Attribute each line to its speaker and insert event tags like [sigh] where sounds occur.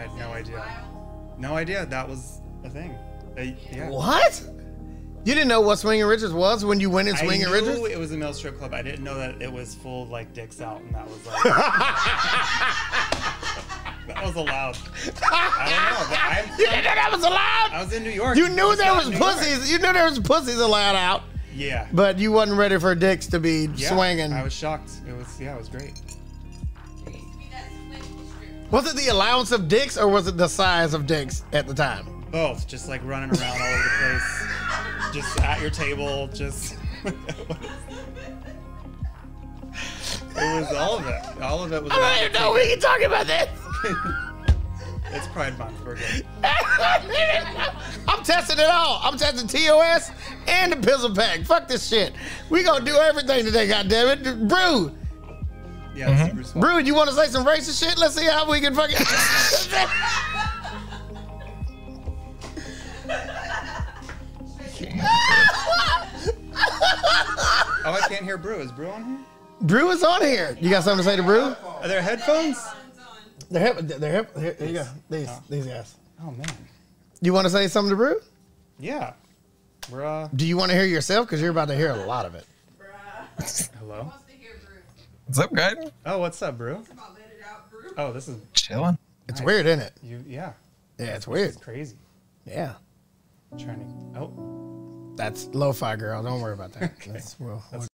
Speaker 1: I had no idea. No idea that was a thing. Uh, yeah.
Speaker 2: What? You didn't know what Swinging Richards was when you went in
Speaker 1: I
Speaker 2: Swinging
Speaker 1: knew
Speaker 2: Richards?
Speaker 1: it was a male strip club. I didn't know that it was full like dicks out, and that was like [laughs] that was allowed. I don't know. But I'm,
Speaker 2: You didn't know that was allowed?
Speaker 1: I was in New York.
Speaker 2: You knew
Speaker 1: It's
Speaker 2: there was
Speaker 1: New York.
Speaker 2: pussies. You knew there was pussies allowed out,
Speaker 1: Yeah.
Speaker 2: but you wasn't ready for dicks to be
Speaker 1: yeah.
Speaker 2: swinging.
Speaker 1: I was shocked. It was yeah, it was great.
Speaker 2: Was it the allowance of dicks or was it the size of dicks at the time?
Speaker 1: Both, just like running around all over the place, just at your table, just. [laughs] it was all of it. All of it was.
Speaker 2: I don't even know we can talk about this. [laughs]
Speaker 1: It's Pride Month. We're good. [laughs]
Speaker 2: I'm testing it all. I'm testing TOS and the Pizzle Pack. Fuck this shit. We gonna do everything today, goddammit. Brew,
Speaker 1: Yeah, this is Bruce Wayne.
Speaker 2: Brew, you wanna say some racist shit? Let's see how we can fucking. [laughs]
Speaker 1: Oh, I can't hear Brew. Is Brew on here?
Speaker 2: Brew is on here. You got something to say to Brew?
Speaker 1: Are there headphones?
Speaker 2: They're hip. They're hip. Here, here you go. These, these guys.
Speaker 1: Oh man.
Speaker 2: You want to say something to Brew?
Speaker 1: Yeah. We're uh.
Speaker 2: Do you want to hear yourself? Because you're about to hear a lot of it. Bruh.
Speaker 1: Hello.
Speaker 3: What's up, Gaiden?
Speaker 1: Oh, what's up, bro? Oh, this is
Speaker 3: Chilling.
Speaker 2: It's
Speaker 1: Nice.
Speaker 2: weird, isn't it?
Speaker 1: you. Yeah.
Speaker 2: Yeah, it's weird.
Speaker 1: It's crazy.
Speaker 2: Yeah.
Speaker 1: I'm trying to. Oh,
Speaker 2: That's lo-fi girl. Don't worry about that. [laughs] That's, we'll, we'll,